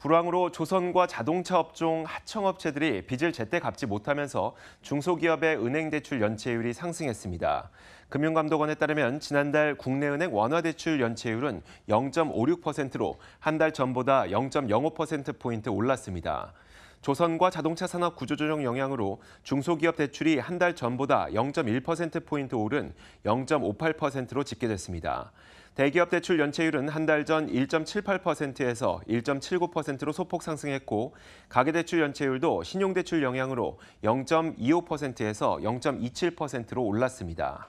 불황으로 조선과 자동차 업종 하청업체들이 빚을 제때 갚지 못하면서 중소기업의 은행 대출 연체율이 상승했습니다. 금융감독원에 따르면 지난달 국내은행 원화대출 연체율은 0.56%로 한 달 전보다 0.05%포인트 올랐습니다. 조선과 자동차 산업 구조조정 영향으로 중소기업 대출이 한 달 전보다 0.1%포인트 오른 0.58%로 집계됐습니다. 대기업 대출 연체율은 한 달 전 1.78%에서 1.79%로 소폭 상승했고 가계대출 연체율도 신용대출 영향으로 0.25%에서 0.27%로 올랐습니다.